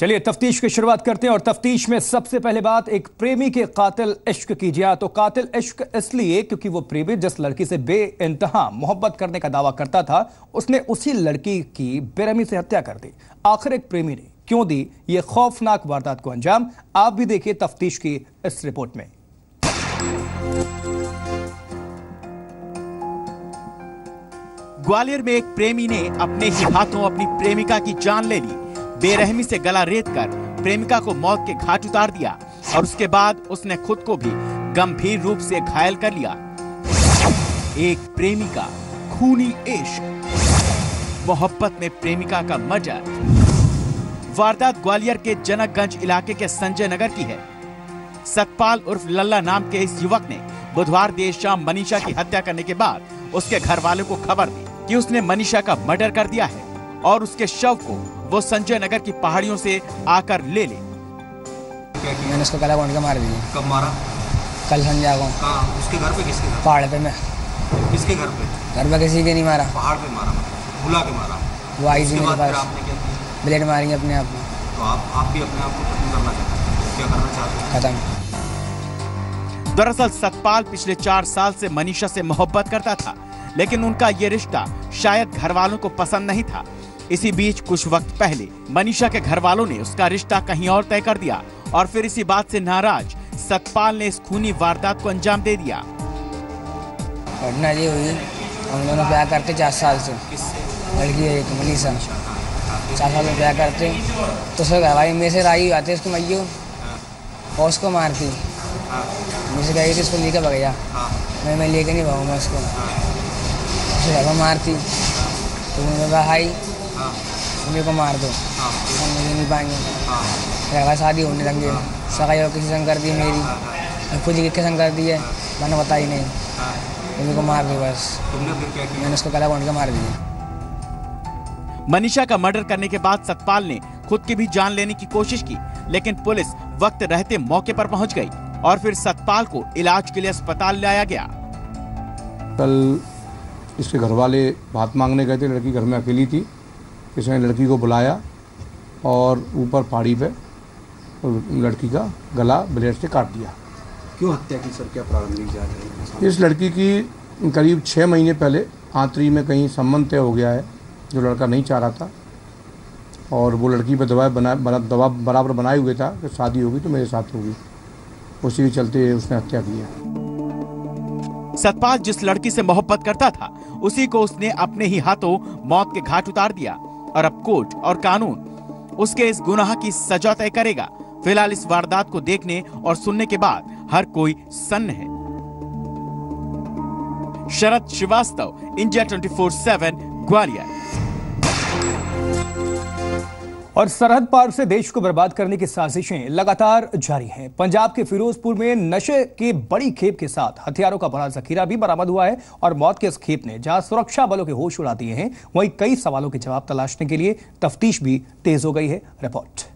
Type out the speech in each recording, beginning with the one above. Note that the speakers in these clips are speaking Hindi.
चलिए, तफ्तीश की शुरुआत करते हैं और तफ्तीश में सबसे पहले बात, एक प्रेमी के कातिल इश्क की जिया तो कातिल इश्क इसलिए क्योंकि वो प्रेमी जिस लड़की से बे इंतहा मोहब्बत करने का दावा करता था, उसने उसी लड़की की बेरहमी से हत्या कर दी। आखिर एक प्रेमी ने क्यों दी? ये खौफनाक वारदात को अंजाम। आप भी देखिए तफ्तीश की इस रिपोर्ट में। ग्वालियर में एक प्रेमी ने अपने ही हाथों अपनी प्रेमिका की जान ले ली। बेरहमी से गला रेत कर प्रेमिका को मौत के घाट उतार दिया और उसके बाद उसने खुद को भी गंभीर रूप से घायल कर लिया। एक प्रेमिका, खूनी इश्क। मोहब्बत में प्रेमिका का मर्डर। वारदात ग्वालियर के जनकगंज इलाके के संजय नगर की है। सतपाल उर्फ़ लल्ला नाम के इस युवक ने बुधवार देर शाम मनीषा की हत्या करने के बाद उसके घर वालों को खबर दी कि उसने मनीषा का मर्डर कर दिया है। और उसके शव को वो संजय नगर की पहाड़ियों से आकर ले ले। मैंने उसको गला घोंट के मार दिया। कब मारा? कल संजय को। उसके घर पे किसके घर? पहाड़ पे मैं। किसके घर पे? घर पे किसी के नहीं मारा। पहाड़ पे मारा मतलब बुला के मारा। वो आई थी मेरे पास। आपने क्या किया? ब्लेड मारेंगे अपने आप में। तो आप आप भी अपने आप को खत्म करना चाहते हैं? क्या करना चाहते हैं? खत्म। दरअसल सतपाल पिछले चार साल से मनीषा से मोहब्बत करता था लेकिन उनका ये रिश्ता शायद घर वालों को पसंद नहीं था। इसी बीच कुछ वक्त पहले मनीषा के घर वालों ने उसका रिश्ता कहीं और तय कर दिया और फिर इसी बात से नाराज़ सतपाल ने इस खूनी वारदात को अंजाम दे दिया। घटना ये हुई, हम दोनों प्यार करते चार साल से। लड़की है, एक मनीषा। चार साल में प्यार करते। तो घर वाली मेरे से राई आते उसको मैयो और उसको मारती। मेरे से कही थी, उसको लेकर भग गया। मैं मैं लेके नहीं भाऊँगा उसको। पर मारती। तो मैंने कहा हाई मेरे को मार दो। हम मुझे नहीं पाएँगे। मेरा भाई शादी होने लग गई। सगाई और किसी संग कर दी मेरी। खुद ही किसके संग कर दी है? मैंने बताई नहीं। तो मेरे को मार दी बस। तुमने फिर क्या किया? मैंने उसको गला घोंट के मार दिया। मनीषा का मर्डर करने के बाद सतपाल ने खुद की भी जान लेने की कोशिश की लेकिन पुलिस वक्त रहते मौके पर पहुँच गई और फिर सतपाल को इलाज के लिए अस्पताल लाया गया। कल इसके घर वाले बात मांगने गए थे। लड़की घर में अकेली थी। इसने लड़की को बुलाया और ऊपर पहाड़ी पे लड़की का गला ब्लेड से काट दिया। क्यों हत्या की सर? क्या प्रारंभिक जाँच है इस लड़की की करीब छः महीने पहले आंतरी में कहीं संबंध तय हो गया है जो लड़का नहीं चाह रहा था। और वो लड़की पर दबाव बना बना दबाव बराबर बनाए हुए था कि शादी होगी तो मेरे साथ होगी। उसी के चलते उसने हत्या की है। सतपाल जिस लड़की से मोहब्बत करता था उसी को उसने अपने ही हाथों मौत के घाट उतार दिया। और अब कोर्ट और कानून। उसके इस गुनाह की सजा तय करेगा। फ़िलहाल इस वारदात को देखने और सुनने के बाद हर कोई सन्न है। शरद श्रीवास्तव, इंडिया 24/7 ग्वालियर। और सरहद पार से देश को बर्बाद करने की साजिशें लगातार जारी हैं। पंजाब के फिरोजपुर में नशे के बड़ी खेप के साथ हथियारों का बड़ा जखीरा भी बरामद हुआ है और मौत के इस खेप ने जहाँ सुरक्षा बलों के होश उड़ा दिए हैं, वहीं कई सवालों के जवाब तलाशने के लिए तफ्तीश भी तेज हो गई है रिपोर्ट।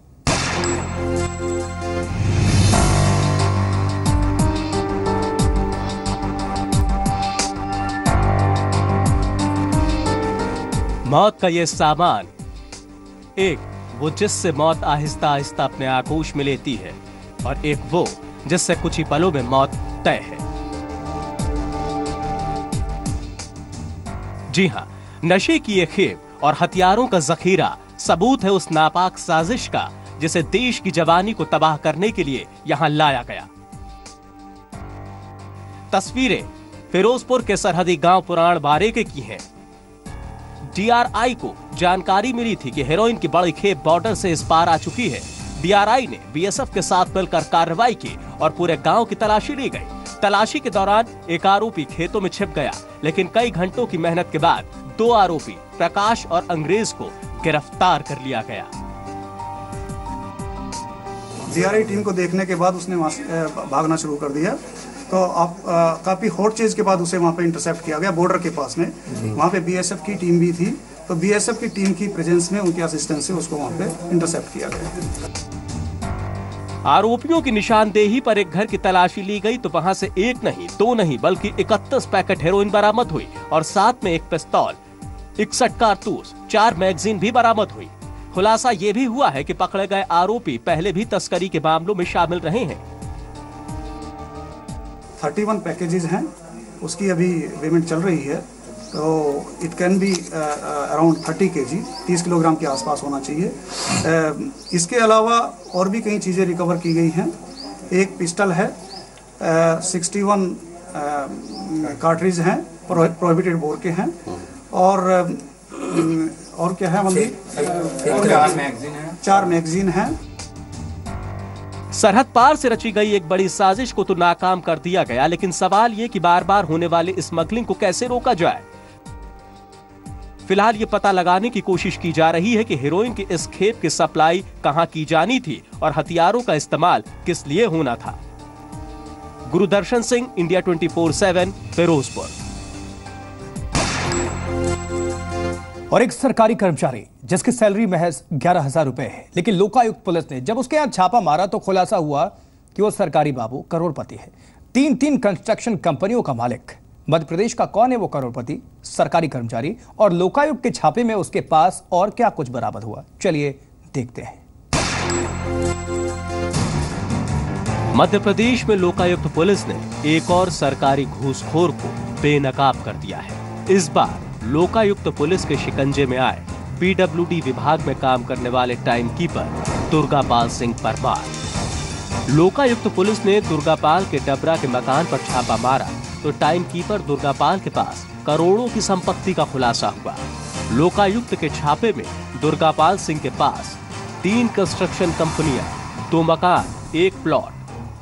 मौत का ये सामान, एक वो जिससे मौत आहिस्ता आहिस्ता अपने आगोश में लेती है, और एक वो जिससे कुछ ही पलों में मौत तय है। जी हाँ, नशे की ये खेप और हथियारों का जखीरा सबूत है उस नापाक साजिश का, जिसे देश की जवानी को तबाह करने के लिए यहाँ लाया गया। तस्वीरें फिरोजपुर के सरहदी गाँव पुराण बारेके की हैं। डीआरआई को जानकारी मिली थी कि हेरोइन की बड़ी खेप बॉर्डर से इस पार आ चुकी है। डीआरआई ने बीएसएफ के साथ मिलकर कार्रवाई की और पूरे गाँव की तलाशी ली गई। तलाशी के दौरान एक आरोपी खेतों में छिप गया, लेकिन कई घंटों की मेहनत के बाद दो आरोपी प्रकाश और अंग्रेज़ को गिरफ़्तार कर लिया गया। जीआरआई टीम को देखने के बाद उसने भागना शुरू कर दिया। तो आप काफ़ी हॉट चेज के बाद उसे वहाँ पे इंटरसेप्ट किया गया बॉर्डर के पास में। वहाँ पे बीएसएफ की टीम भी थी। तो बीएसएफ की टीम की प्रेजेंस में उनके असिस्टेंस से उसको वहाँ पे इंटरसेप्ट किया गया। आरोपियों की निशानदेही पर एक घर की तलाशी ली गई तो वहाँ से एक नहीं दो नहीं बल्कि इकतीस पैकेट हेरोइन बरामद हुई और साथ में एक पिस्तौल इकसठ कारतूस चार मैगजीन भी बरामद हुई। खुलासा ये भी हुआ है कि पकड़े गए आरोपी पहले भी तस्करी के मामलों में शामिल रहे हैं। 31 पैकेजेज हैं उसकी अभी पेमेंट चल रही है तो इट कैन बी अराउंड 30 के जी तीस किलोग्राम के आसपास होना चाहिए। Uh, इसके अलावा और भी कई चीज़ें रिकवर की गई हैं। एक पिस्टल है सिक्सटी वन कार्ट्रिज हैं प्रोहिबिटेड बोर के हैं। और uh, और क्या है मंदिर चार मैगजीन हैं। सरहद पार से रची गई एक बड़ी साजिश को तो नाकाम कर दिया गया, लेकिन सवाल ये कि बार बार होने वाले स्मगलिंग को कैसे रोका जाए? फ़िलहाल ये पता लगाने की कोशिश की जा रही है कि हीरोइन की इस खेप की सप्लाई कहाँ की जानी थी और हथियारों का इस्तेमाल किस लिए होना था। गुरुदर्शन सिंह, इंडिया 24/7 फिरोजपुर। और एक सरकारी कर्मचारी, जिसकी सैलरी महज ग्यारह हज़ार रुपए है। लेकिन लोकायुक्त पुलिस ने, जब उसके यहाँ छापा मारा तो खुलासा हुआ कि वो सरकारी बाबू करोड़पति है। तीन तीन कंस्ट्रक्शन कंपनियों का मालिक मध्य प्रदेश का कौन है वो करोड़पति, सरकारी कर्मचारी और लोकायुक्त के छापे में उसके पास और क्या कुछ बरामद हुआ? चलिए देखते हैं। मध्य प्रदेश में लोकायुक्त पुलिस ने एक और सरकारी घूसखोर को बेनकाब कर दिया है। इस बार लोकायुक्त पुलिस के शिकंजे में आए। पीडब्ल्यूडी विभाग में काम करने वाले time keeper, Durgapal Singh Parmar. Lokayukta police ने दुर्गापाल के डबरा के मकान पर छापा मारा तो टाइम कीपर दुर्गापाल के पास करोड़ों की संपत्ति का खुलासा हुआ। लोकायुक्त के छापे में दुर्गापाल सिंह के पास तीन कंस्ट्रक्शन कंपनियाँ, दो मकान, एक प्लॉट,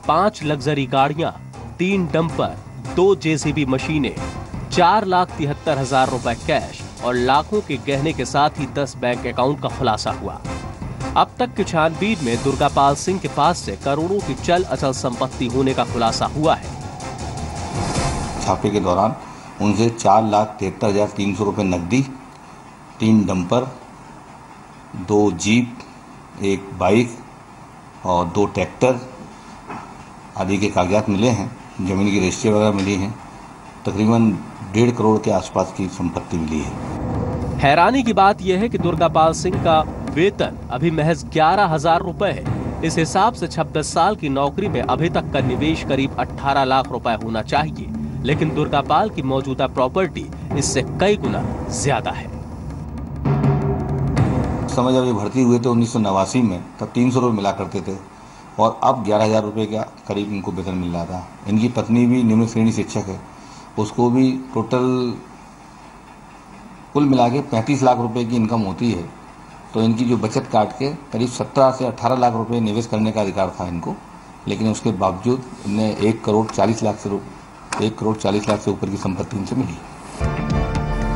पाँच लग्जरी गाड़ियाँ, तीन डंपर, दो जेसीबी मशीनें चार लाख तिहत्तर हज़ार रुपए कैश और लाखों के गहने के साथ ही दस बैंक अकाउंट का खुलासा हुआ। अब तक की छानबीन में दुर्गापाल सिंह के पास से करोड़ों की चल अचल संपत्ति होने का खुलासा हुआ है। छापे के दौरान उनसे चार लाख तिहत्तर हज़ार तीन सौ रुपये नकदी, तीन डंपर, दो जीप, एक बाइक और दो ट्रैक्टर आदि के कागजात मिले हैं। ज़मीन की रजिस्ट्री वगैरह मिली हैं। तकरीबन डेढ़ करोड़ के आसपास की संपत्ति मिली है। हैरानी की बात यह है कि दुर्गापाल सिंह का वेतन अभी महज ग्यारह हज़ार रूपए है। इस हिसाब से 26 साल की नौकरी में अभी तक का निवेश करीब 18 लाख रुपए होना चाहिए। लेकिन दुर्गापाल की मौजूदा प्रॉपर्टी इससे कई गुना ज़्यादा है। समय जब ये भर्ती हुए थे उन्नीस सौ नवासी में तब तीन सौ रुपये मिला करते थे और अब ग्यारह हज़ार रुपये का करीब इनको वेतन मिल रहा था। इनकी पत्नी भी निम्न श्रेणी शिक्षक है। उसको भी टोटल कुल मिला के पैंतीस लाख रुपए की इनकम होती है। तो इनकी जो बचत काट के करीब सत्रह से अठारह लाख रुपए निवेश करने का अधिकार था इनको, लेकिन उसके बावजूद इन्हें एक करोड़ चालीस लाख से एक करोड़ चालीस लाख से ऊपर की संपत्ति इनसे मिली।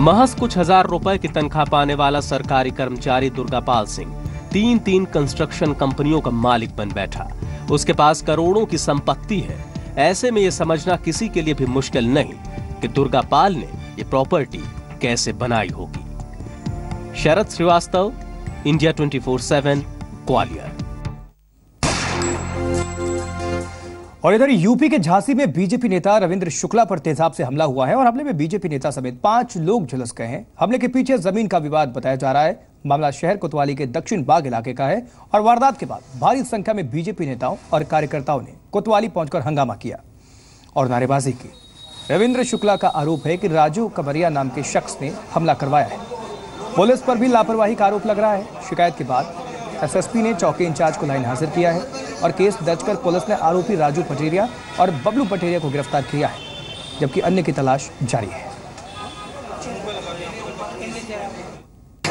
महज कुछ हज़ार रुपए की तनख्वाह पाने वाला सरकारी कर्मचारी दुर्गापाल सिंह तीन तीन कंस्ट्रक्शन कंपनियों का मालिक बन बैठा। उसके पास करोड़ों की संपत्ति है। ऐसे में यह समझना किसी के लिए भी मुश्किल नहीं। कि दुर्गापाल ने ये प्रॉपर्टी कैसे बनाई होगी। शरद श्रीवास्तव, इंडिया 24/7 ग्वालियर। और इधर यूपी के झांसी में बीजेपी नेता रविंद्र शुक्ला पर तेजाब से हमला हुआ है और हमले में बीजेपी नेता समेत पाँच लोग झुलस गए हैं। हमले के पीछे ज़मीन का विवाद बताया जा रहा है। मामला शहर कोतवाली के दक्षिण बाग इलाके का है और वारदात के बाद भारी संख्या में बीजेपी नेताओं और कार्यकर्ताओं ने कोतवाली पहुंचकर हंगामा किया। और नारेबाजी की। रविंद्र शुक्ला का आरोप है कि राजू कबरिया नाम के शख्स ने हमला करवाया है। पुलिस पर भी लापरवाही का आरोप लग रहा है। शिकायत के बाद एसएसपी ने चौकी इंचार्ज को लाइन हाजिर किया है और केस दर्ज कर पुलिस ने आरोपी राजू पटेरिया और बबलू पटेरिया को गिरफ़्तार किया है, जबकि अन्य की तलाश जारी है।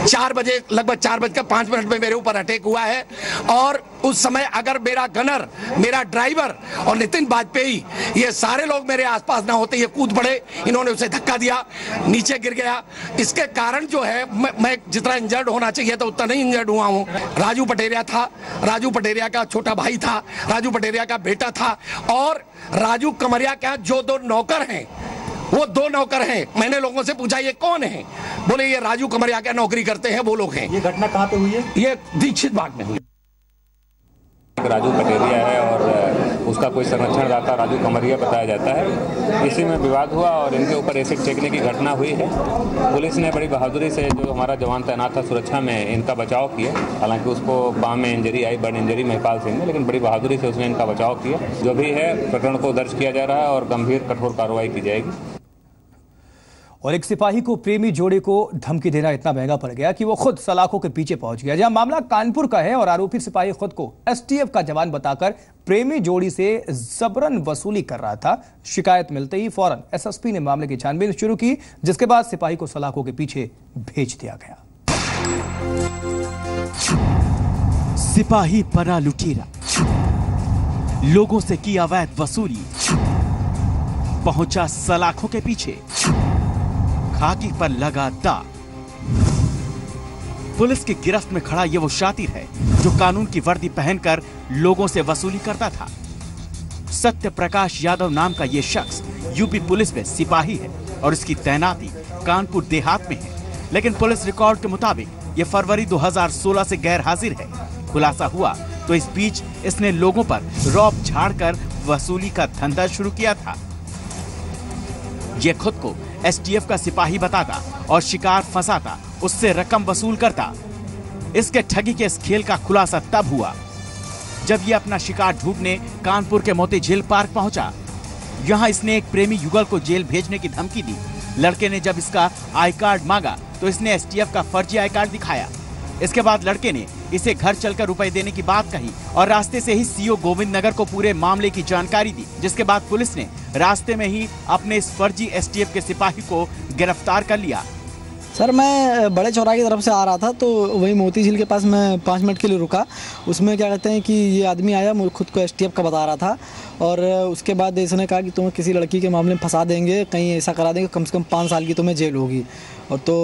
चार बजे, लगभग चार बजकर पाँच मिनट में मेरे ऊपर अटैक हुआ है और उस समय अगर मेरा गनर मेरा ड्राइवर और नितिन वाजपेयी ये सारे लोग मेरे आसपास ना होते ये कूद पड़े इन्होंने उसे धक्का दिया नीचे गिर गया। इसके कारण जो है मैं, मैं जितना इंजर्ड होना चाहिए था उतना नहीं इंजर्ड हुआ हूँ। राजू पटेरिया था राजू पटेरिया का छोटा भाई था राजू पटेरिया का बेटा था और राजू कमरिया का जो दो नौकर हैं वो दो नौकर हैं। मैंने लोगों से पूछा ये कौन है? बोले ये राजू कमरिया क्या नौकरी करते हैं वो लोग हैं। ये घटना कहाँ पे हुई है? ये दीक्षित बाग में हुई। राजू पटेरिया है और उसका कोई संरक्षणदाता राजू कमरिया बताया जाता है। इसी में विवाद हुआ और इनके ऊपर एसिड फेंकने की घटना हुई है। पुलिस ने बड़ी बहादुरी से जो हमारा जवान तैनात था सुरक्षा में इनका बचाव किया। हालाँकि उसको पाँव में इंजरी आई बर्न इंजरी महिपाल सिंह ने, लेकिन बड़ी बहादुरी से उसने इनका बचाव किया। जो भी है, प्रकरण को दर्ज किया जा रहा है और गंभीर कठोर कार्रवाई की जाएगी। और एक सिपाही को प्रेमी जोड़े को धमकी देना इतना महँगा पड़ गया कि वो खुद सलाखों के पीछे पहुँच गया। जहाँ मामला कानपुर का है और आरोपी सिपाही खुद को एसटीएफ का जवान बताकर प्रेमी जोड़ी से जबरन वसूली कर रहा था। शिकायत मिलते ही फ़ौरन एसएसपी ने मामले की छानबीन शुरू की, जिसके बाद सिपाही को सलाखों के पीछे भेज दिया गया। सिपाही बना लुटेरा। लोगों से की अवैध वसूली। पहुँचा सलाखों के पीछे। खाकी पर लगा दाग पुलिस की गिरफ्त में खड़ा ये वो शातिर है, जो कानून की वर्दी पहनकर लोगों से वसूली करता था। सत्य प्रकाश यादव नाम का ये शख्स यूपी पुलिस में सिपाही है और इसकी तैनाती कानपुर देहात में है। लेकिन पुलिस रिकॉर्ड के मुताबिक ये फरवरी 2016 से गैर हाजिर है। खुलासा हुआ तो इस बीच इसने लोगों पर रौब झाड़कर वसूली का धंधा शुरू किया था। ये खुद को एसटीएफ का सिपाही बताता और शिकार फंसाता, उससे रकम वसूल करता। इसके ठगी के इस खेल का खुलासा तब हुआ, जब ये अपना शिकार ढूँढने कानपुर के मोती झील पार्क पहुँचा। यहाँ इसने एक प्रेमी युगल को जेल भेजने की धमकी दी। लड़के ने जब इसका आई कार्ड मांगा तो इसने एसटीएफ का फर्जी आई कार्ड दिखाया। इसके बाद लड़के ने इसे घर चलकर रुपए देने की बात कही और रास्ते से ही सीओ गोविंद नगर को पूरे मामले की जानकारी दी, जिसके बाद पुलिस ने रास्ते में ही अपने इस फर्जी एसटीएफ के सिपाही को गिरफ़्तार कर लिया। सर, मैं बड़े चौराहे की तरफ़ से आ रहा था तो वही मोती झील के पास मैं पाँच मिनट के लिए रुका। उसमें क्या कहते हैं कि ये आदमी आया, मुझे खुद को एसटीएफ का बता रहा था और उसके बाद इसने कहा कि तुम्हें किसी लड़की के मामले में फंसा देंगे, कहीं ऐसा करा देंगे, कम से कम पाँच साल की तुम्हें जेल होगी। और तो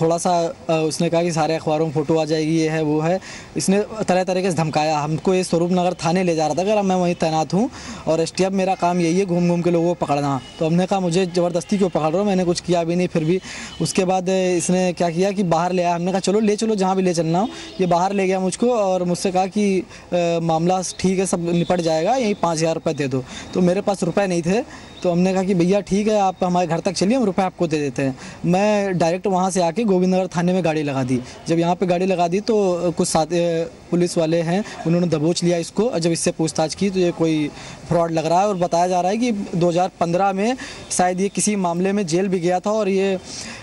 थोड़ा सा उसने कहा कि सारे अखबारों में फ़ोटो आ जाएगी, ये है, वो है। इसने तरह तरीके से धमकाया। हमको ये स्वरूप नगर थाने ले जा रहा था, अगर मैं वहीं तैनात हूँ और एस मेरा काम यही है घूम घूम के लोगों को पकड़ना। तो हमने कहा, मुझे ज़बरदस्ती क्यों पकड़ रहा हूँ? मैंने कुछ किया भी नहीं, फिर भी। उसके बाद इसने क्या किया कि बाहर ले आया। हमने कहा, चलो, ले चलो, जहाँ भी ले चलना हो। ये बाहर ले गया मुझको और मुझसे कहा कि मामला ठीक है, सब निपट जाएगा, यहीं पाँच हज़ार रुपये दे दो। तो मेरे पास रुपए नहीं थे। तो हमने कहा कि भैया ठीक है, आप हमारे घर तक चलिए, हम रुपए आपको दे देते हैं। मैं डायरेक्ट वहाँ से आके गोविंद नगर थाने में गाड़ी लगा दी। जब यहाँ पे गाड़ी लगा दी तो कुछ साथ पुलिस वाले हैं, उन्होंने दबोच लिया इसको जब इससे पूछताछ की तो ये कोई फ्रॉड लग रहा है और बताया जा रहा है कि 2015 में शायद ये किसी मामले में जेल भी गया था और ये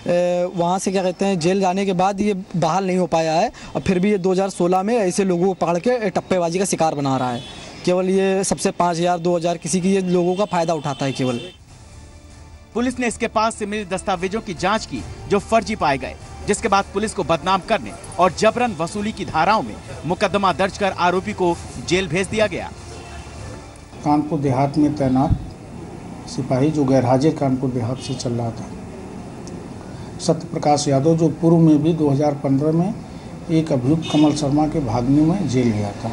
वहाँ से क्या कहते हैं, जेल जाने के बाद ये बहाल नहीं हो पाया है और फिर भी ये 2016 में ऐसे लोगों को पकड़ के टप्पेबाजी का शिकार बना रहा है। केवल ये सबसे पाँच हज़ार दो हज़ार किसी की ये लोगों का फ़ायदा उठाता है केवल। पुलिस ने इसके पास से मिले दस्तावेजों की जाँच की जो फर्जी पाए गए जिसके बाद पुलिस को बदनाम करने और जबरन वसूली की धाराओं में मुकदमा दर्ज कर आरोपी को जेल भेज दिया गया। कानपुर देहात में तैनात सिपाही जो गैर हाजिर कानपुर देहात से चल रहा था। सत्य प्रकाश यादव जो पूर्व में भी 2015 में एक अभियुक्त कमल शर्मा के भागने में जेल गया था।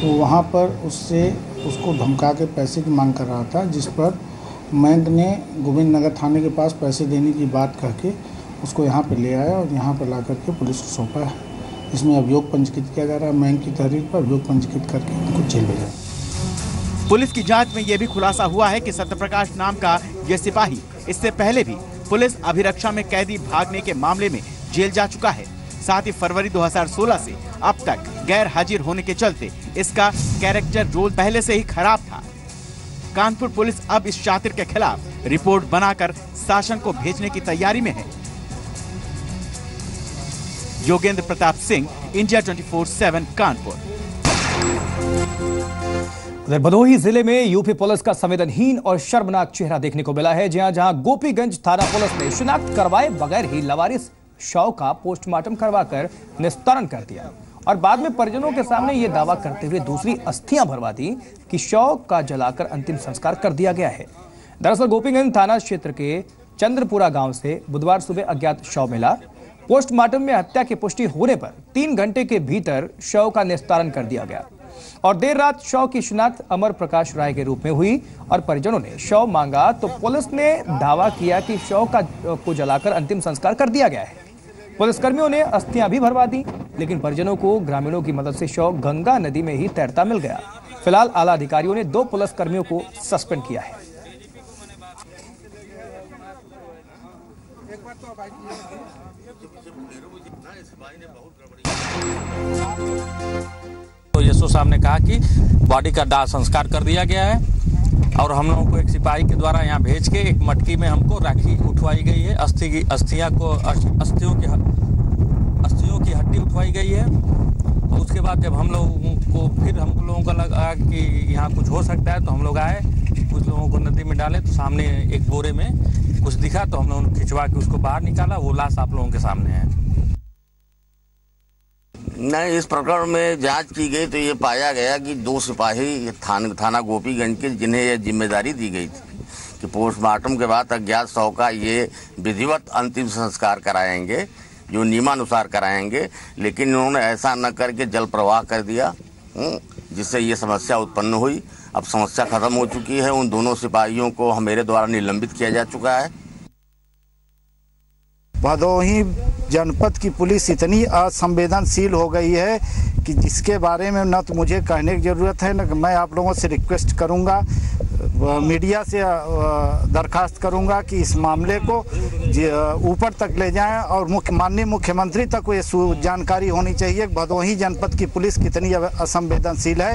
तो वहाँ पर उससे उसको धमका के पैसे की मांग कर रहा था, जिस पर मैंग ने गोविंद नगर थाने के पास पैसे देने की बात कह के उसको यहाँ पर ले आया और यहाँ पर ला करके पुलिस को सौंपा है। इसमें अभियोग पंजीकृत किया जा रहा है। मैंग की तहरीर पर अभियोग पंजीकृत करके उनको जेल भेजा पुलिस की जाँच में यह भी खुलासा हुआ है कि सत्यप्रकाश नाम का यह सिपाही, इससे पहले भी पुलिस अभिरक्षा में कैदी भागने के मामले में जेल जा चुका है। साथ ही फरवरी 2016 से अब तक गैर हाजिर होने के चलते इसका कैरेक्टर रोल पहले से ही खराब था। कानपुर पुलिस अब इस शातिर के खिलाफ रिपोर्ट बनाकर शासन को भेजने की तैयारी में है। योगेंद्र प्रताप सिंह इंडिया 24/7 कानपुर। उधर भदोही ज़िले में यूपी पुलिस का संवेदनहीन और शर्मनाक चेहरा देखने को मिला है, जहाँ जहाँ गोपीगंज थाना पुलिस ने शिनाख्त करवाए बगैर ही लवारिस शव का पोस्टमार्टम करवाकर निस्तारण कर दिया। और बाद में परिजनों के सामने यह दावा करते हुए दूसरी अस्थियाँ भरवा दी कि शव का जलाकर अंतिम संस्कार कर दिया गया है। दरअसल गोपीगंज थाना क्षेत्र के चंद्रपुरा गाँव से बुधवार सुबह अज्ञात शव मिला। पोस्टमार्टम में हत्या की पुष्टि होने पर तीन घंटे के भीतर शव का निस्तारण कर दिया गया। और देर रात शव की शिनाख्त अमर प्रकाश राय के रूप में हुई और परिजनों ने शव मांगा तो पुलिस ने दावा किया कि शव का को जलाकर अंतिम संस्कार कर दिया गया है। पुलिसकर्मियों ने अस्थियाँ भी भरवा दी, लेकिन परिजनों को ग्रामीणों की मदद से शव गंगा नदी में ही तैरता मिल गया। फ़िलहाल आला अधिकारियों ने दो पुलिसकर्मियों को सस्पेंड किया है। तो यशो साहब ने कहा कि बॉडी का दाह संस्कार कर दिया गया है। और हम लोगों को एक सिपाही के द्वारा यहाँ भेज के एक मटकी में हमको राखी उठवाई गई है। अस्थि की अस्थियाँ को अस्थियों की अस्थियों की हड्डी उठवाई गई है। और उसके बाद जब हम लोगों को फिर हम लोगों को लगा कि यहाँ कुछ हो सकता है तो हम लोग आए, कुछ लोगों को नदी में डाले तो सामने एक बोरे में कुछ दिखा तो हम लोगों ने खिंचवा के उसको बाहर निकाला, वो लाश आप लोगों के सामने है। नहीं इस प्रकरण में जाँच की गई तो ये पाया गया कि दो सिपाही थान, थाना गोपीगंज के जिन्हें यह ज़िम्मेदारी दी गई थी कि पोस्टमार्टम के बाद अज्ञात शव का ये विधिवत अंतिम संस्कार कराएँगे जो नियमानुसार कराएँगे लेकिन उन्होंने ऐसा न करके जल प्रवाह कर दिया जिससे ये समस्या उत्पन्न हुई। अब समस्या खत्म हो चुकी है। उन दोनों सिपाहियों को मेरे द्वारा निलंबित किया जा चुका है। भदोही जनपद की पुलिस इतनी असंवेदनशील हो गई है कि जिसके बारे में न तो मुझे कहने की ज़रूरत है, न मैं आप लोगों से रिक्वेस्ट करूँगा मीडिया से दरखास्त करूँगा कि इस मामले को ऊपर तक ले जाएँ और मुख्य माननीय मुख्यमंत्री तक ये जानकारी होनी चाहिए भदोही जनपद की पुलिस कितनी असंवेदनशील है।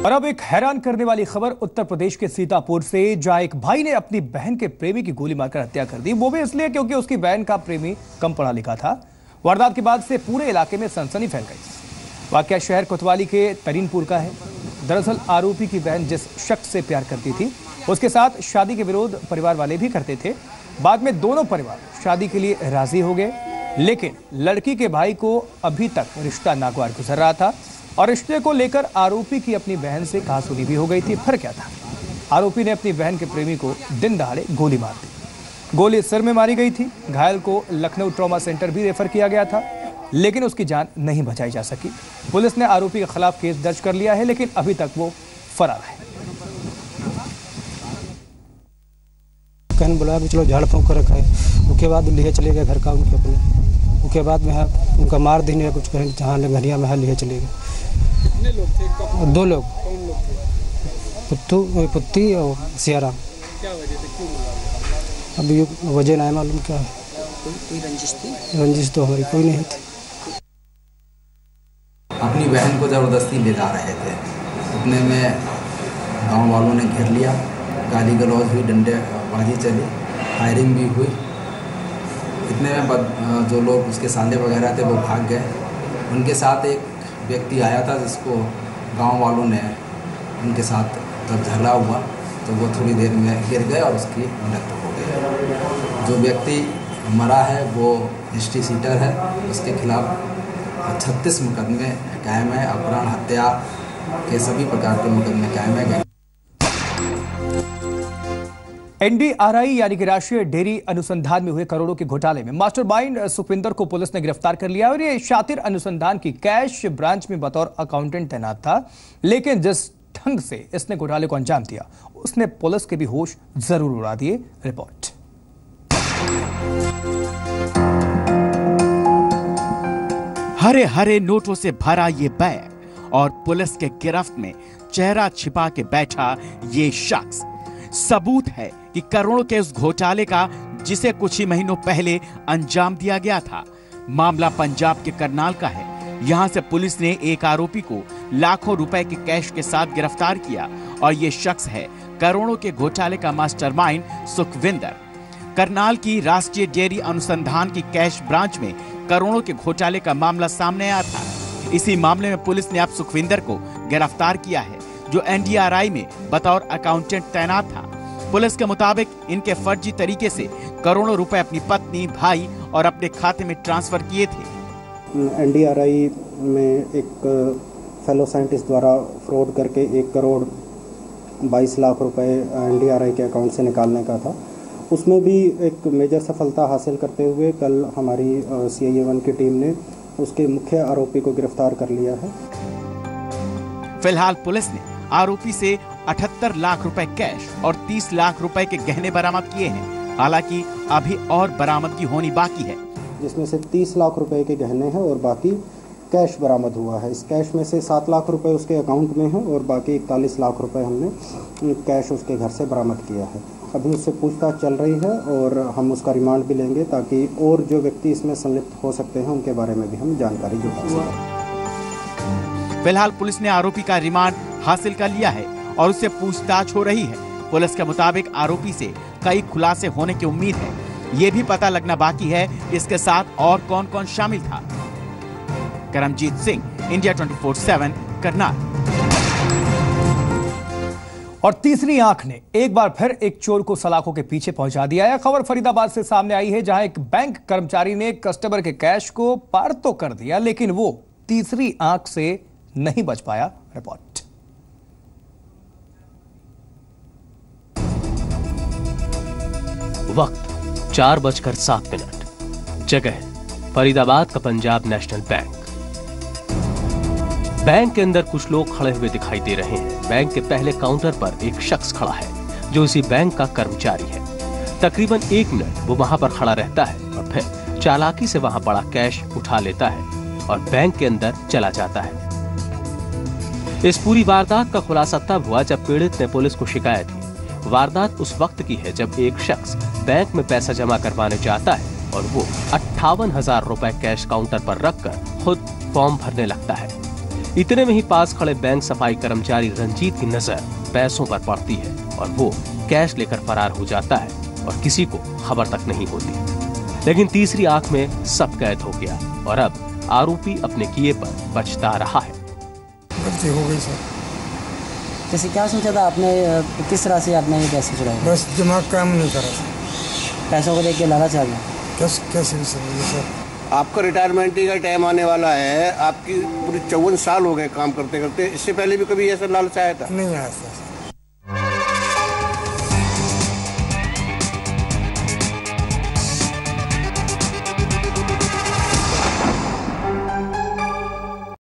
और अब एक हैरान करने वाली खबर, उत्तर प्रदेश के सीतापुर से, जहाँ एक भाई ने अपनी बहन के प्रेमी की गोली मारकर हत्या कर दी। वो भी इसलिए क्योंकि उसकी बहन का प्रेमी कम पढ़ा लिखा था। वारदात के बाद से पूरे इलाके में सनसनी फैल गई। वाक्य शहर कोतवाली के तरीनपुर का है। दरअसल आरोपी की बहन जिस शख्स से प्यार करती थी, उसके साथ शादी के विरोध परिवार वाले भी करते थे। बाद में दोनों परिवार शादी के लिए राज़ी हो गए, लेकिन लड़की के भाई को अभी तक रिश्ता नागवार गुजर रहा था। और रिश्ते को लेकर आरोपी की अपनी बहन से कहासुनी भी हो गई थी। फिर क्या था? आरोपी ने अपनी बहन के प्रेमी को दिन दहाड़े गोली मार दी। गोली सिर में मारी गई थी। घायल को लखनऊ ट्रॉमा सेंटर भी रेफर किया गया था, लेकिन उसकी जान नहीं बचाई जा सकी। पुलिस ने आरोपी के खिलाफ केस दर्ज कर लिया है, लेकिन अभी तक वो फरार है। कहने बुलाया भी चलो, झाड़ फूक कर रखा है। उसके बाद लिए चले गए घर का उनके अपने। उसके बाद में उनका मार देने कुछ कहें जहाँ घरिया में है लिए चले गए। कितने लोग थे? दो लोग। कौन लोग थे? पुत्तू पुत्ती और सियारा। क्या वजह थी क्यों मिला अभी वजह नहीं मालूम क्या है। कोई रंजिश थी? रंजिश तो हमारी कोई नहीं थी। अपनी बहन को ज़बरदस्ती ले जा रहे थे। उतने में गाँव वालों ने घेर लिया। गाली गलौज हुई डंडे बाजी चली फायरिंग भी हुई। इतने में जो लोग उसके साले वगैरह थे वो भाग गए। उनके साथ एक व्यक्ति आया था जिसको गाँव वालों ने उनके साथ जब झगड़ा हुआ तो वो थोड़ी देर में गिर गए और उसकी मृत्यु हो गई। जो व्यक्ति मरा है, वो हिस्ट्री सीटर है। उसके खिलाफ छत्तीस मुकदमे कायम है। अपहरण, हत्या के सभी प्रकार के मुकदमे कायम है। एनडीआरआई, यानी कि राष्ट्रीय डेयरी अनुसंधान में हुए करोड़ों के घोटाले में मास्टर मास्टरमाइंड सुखविंदर को पुलिस ने गिरफ़्तार कर लिया और ये शातिर अनुसंधान की कैश ब्रांच में बतौर अकाउंटेंट तैनात था। लेकिन जिस ढंग से इसने घोटाले को अंजाम दिया, उसने पुलिस के भी होश ज़रूर उड़ा दिए। रिपोर्ट। हरे हरे नोटों से भरा ये बैग और पुलिस के गिरफ्त में चेहरा छिपा के बैठा ये शख्स सबूत है कि करोड़ों के उस घोटाले का, जिसे कुछ ही महीनों पहले अंजाम दिया गया था। मामला पंजाब के करनाल का है। यहाँ से पुलिस ने एक आरोपी को लाखों रुपए के कैश के साथ गिरफ़्तार किया और ये शख्स है करोड़ों के घोटाले का मास्टरमाइंड सुखविंदर। करनाल की राष्ट्रीय डेयरी अनुसंधान की कैश ब्रांच में करोड़ों के घोटाले का मामला सामने आया था। इसी मामले में पुलिस ने अब सुखविंदर को गिरफ़्तार किया है, जो एनडीआरआई में बतौर अकाउंटेंट तैनात था। पुलिस के मुताबिक इनके फर्जी तरीके से करोड़ों रुपए अपनी पत्नी भाई और अपने खाते में ट्रांसफ़र किए थे। एनडीआरआई में एक फेलो साइंटिस्ट द्वारा फ्रॉड करके एक करोड़ बाईस लाख रुपए एनडीआरआई के अकाउंट से निकालने का था। उसमें भी एक मेजर सफलता हासिल करते हुए कल हमारी सी आई वन की टीम ने उसके मुख्य आरोपी को गिरफ़्तार कर लिया है। फ़िलहाल पुलिस ने आरोपी से अठहत्तर लाख रुपए कैश और 30 लाख रुपए के गहने बरामद किए हैं। हालाँकि अभी और बरामदगी होनी बाकी है। जिसमें से 30 लाख रुपए के गहने हैं और बाकी कैश बरामद हुआ है। इस कैश में से सात लाख रुपए उसके अकाउंट में है और बाकी इकतालीस लाख रुपए हमने कैश उसके घर से बरामद किया है। अभी उससे पूछताछ चल रही है और हम उसका रिमांड भी लेंगे ताकि और जो व्यक्ति इसमें संलिप्त हो सकते हैं उनके बारे में भी हम जानकारी जुटा सकें। फ़िलहाल पुलिस ने आरोपी का रिमांड हासिल कर लिया है। और उससे पूछताछ हो रही है। पुलिस के मुताबिक आरोपी से कई खुलासे होने की उम्मीद है। ये भी पता लगना बाकी है इसके साथ और कौन कौन शामिल था। करमजीत सिंह, इंडिया 24/7 करनाल। और तीसरी आँख ने एक बार फिर एक चोर को सलाखों के पीछे पहुँचा दिया है। खबर फरीदाबाद से सामने आई है, जहाँ एक बैंक कर्मचारी ने कस्टमर के कैश को पार तो कर दिया, लेकिन वो तीसरी आँख से नहीं बच पाया, रिपोर्ट। वक्त, चार बजकर सात मिनट। जगह, फरीदाबाद का पंजाब नेशनल बैंक। बैंक के अंदर कुछ लोग खड़े हुए दिखाई दे रहे हैं। बैंक के पहले काउंटर पर एक शख्स खड़ा है, जो इसी बैंक का कर्मचारी है। तकरीबन एक मिनट, वो वहाँ पर खड़ा रहता है और फिर चालाकी से वहाँ पड़ा कैश उठा लेता है और बैंक के अंदर चला जाता है। इस पूरी वारदात का खुलासा तब हुआ जब पीड़ित ने पुलिस को शिकायत की। वारदात उस वक्त की है जब एक शख्स बैंक में पैसा जमा करवाने जाता है और वो अट्ठावन हज़ार रुपए कैश काउंटर पर रखकर खुद फॉर्म भरने लगता है। इतने में ही पास खड़े बैंक सफ़ाई कर्मचारी रंजीत की नज़र पैसों पर पड़ती है और वो कैश लेकर फरार हो जाता है और किसी को खबर तक नहीं होती। लेकिन तीसरी आँख में सब कैद हो गया और अब आरोपी अपने किए पर बचता रहा है। गलती हो गई, सर। जैसे क्या सोचा था आपने किस तरह से आपने ये पैसे चुराए? बस दिमाग काम नहीं करा सर पैसों को देख के लालच आ गया। कैसे कैसे समझिए सर आपका रिटायरमेंट का टाइम आने वाला है। आपकी पूरे चौवन साल हो गए काम करते करते इससे पहले भी कभी ऐसा लालच आया था? नहीं आया सर।